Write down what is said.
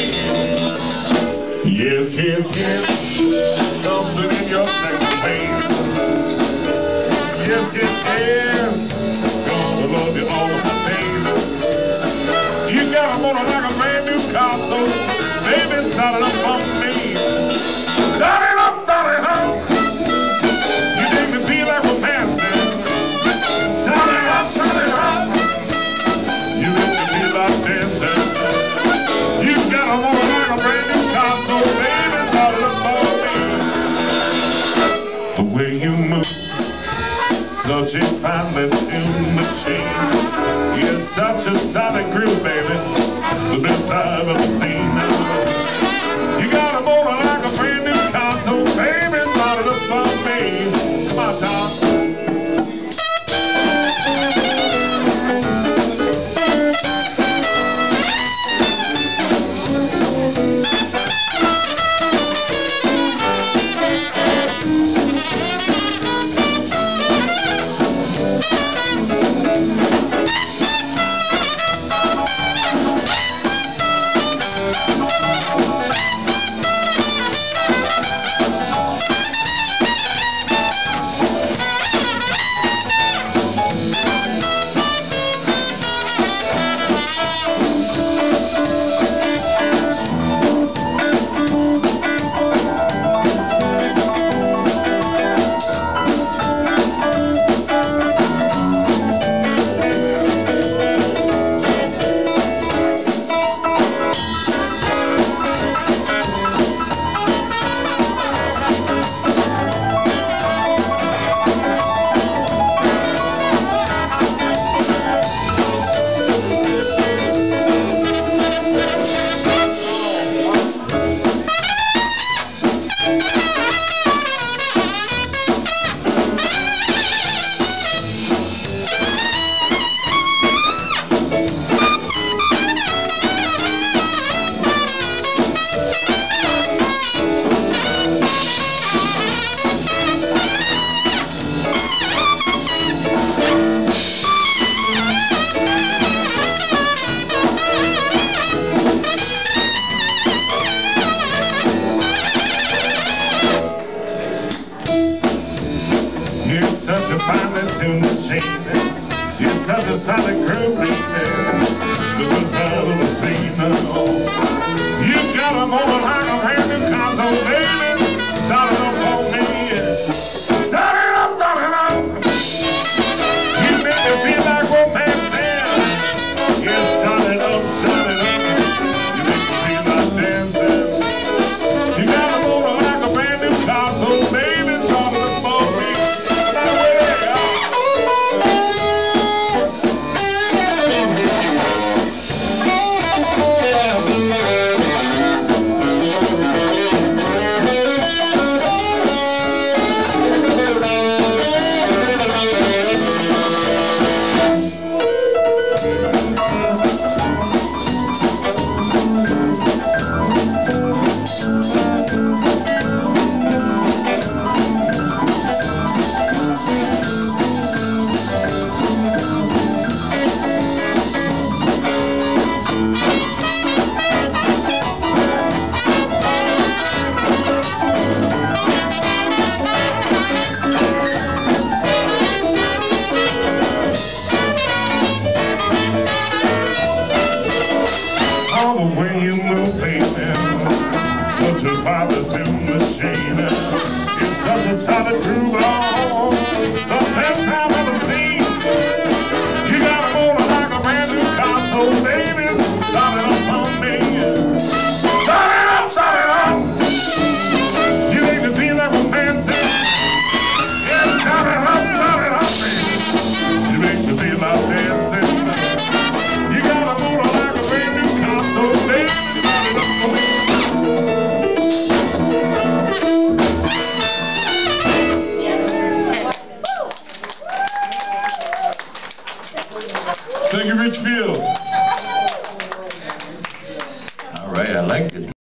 Yes, yes, yes. Something in your sex pain. Yes, yes, yes. Gonna love you all of my days. You got a motor like a brand new car, so baby, start it up a finely tuned the machine. You're such a solid groove, baby. A finely tuned. You're such a solid groove, baby. The best I've ever seen. You got a moment like all Such a father to machine. It's such a solid. Oh, Thank you, Richfield. All right, I like it.